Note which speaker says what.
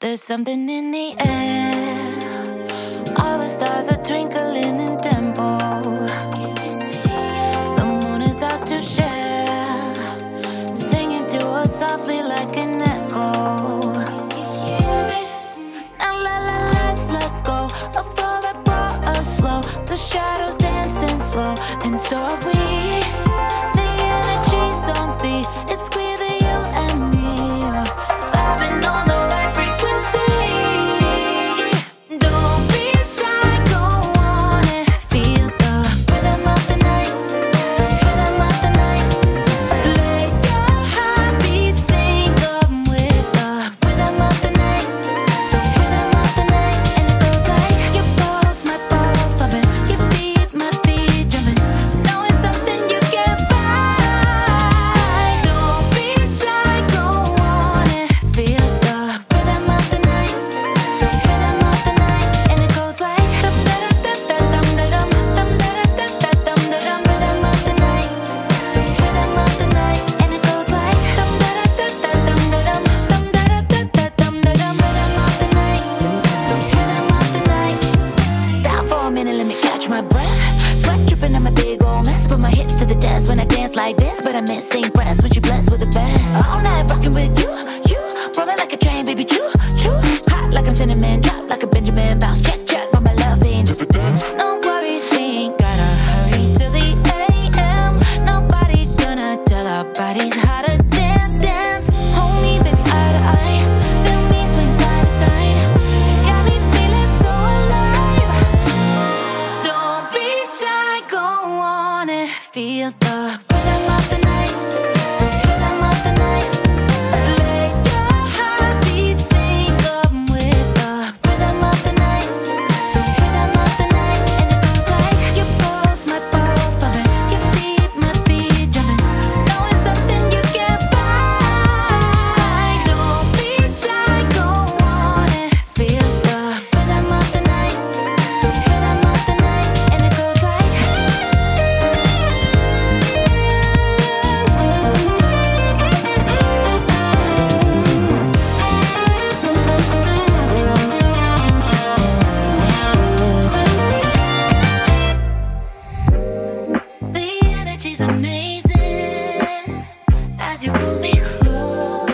Speaker 1: There's something in the air. All the stars are twinkling in tempo. The moon is ours to share. Singing to us softly like an echo. The shadows dancing slow, and so we like this, but I'm missing breasts Would you bless with the best. Oh, All night rocking with you, you rolling like a train, baby, choo choo. Hot like I'm cinnamon, drop like a Benjamin, bounce check check on my love in. No worries, ain't gotta hurry till the AM. Nobody gonna tell our bodies how dance, dance. Hold me, baby, eye to eye. Feel me swing side to side. You got me feeling so alive. Don't be shy, go on and feel the rhythm up the night. was amazing as you pull me close.